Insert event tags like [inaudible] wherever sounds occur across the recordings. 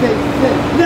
せせ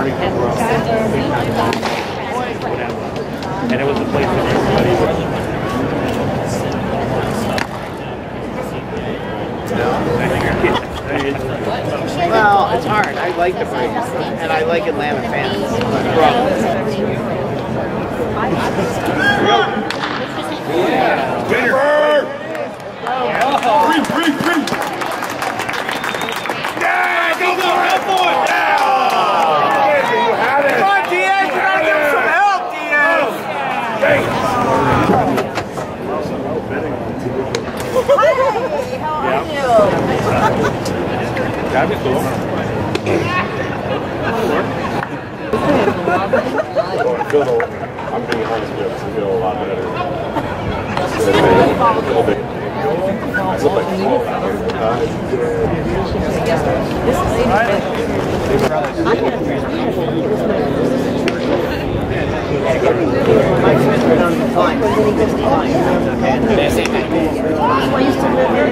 starting to grow. And it was a place that everybody would. Well, it's hard. I like the break, and I like Atlanta fans. Free, free, free. Yeah, go for it, go for it. Yeah. You had it. Come on, Diaz, you gotta give him some help, Diaz. Hey, how are you? That'd be cool. I'm being honest with you, I feel a lot better. A little bit. I look like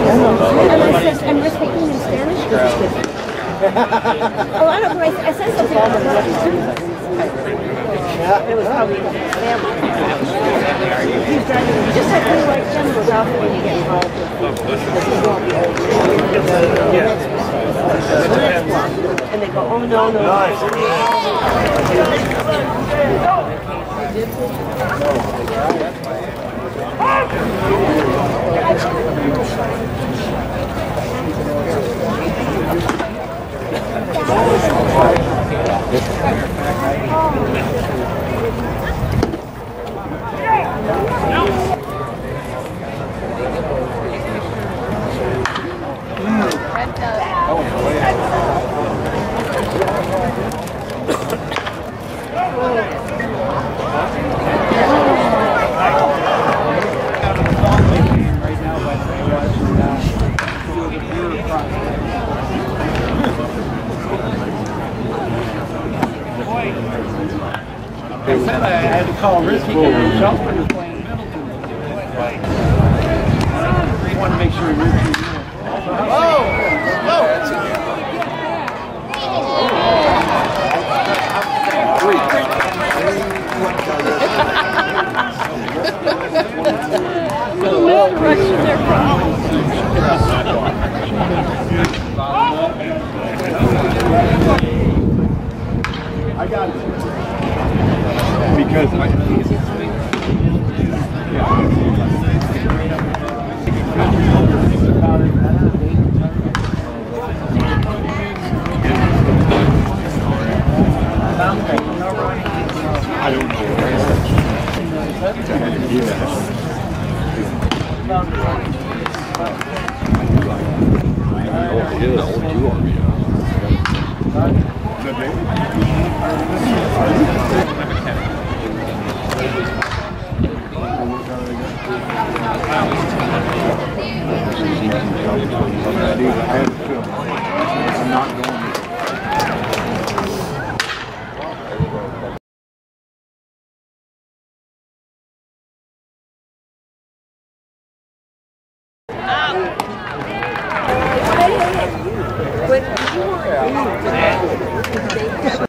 And Oh, I don't know. I I said something. It was probably family. Just like when like generals out when you get involved with this is what we And they go, oh no, no. I had to call Risky because the jumper was playing Middleton. I want to make sure Risky [laughs] Because I, I don't know. Yeah. I'm not going.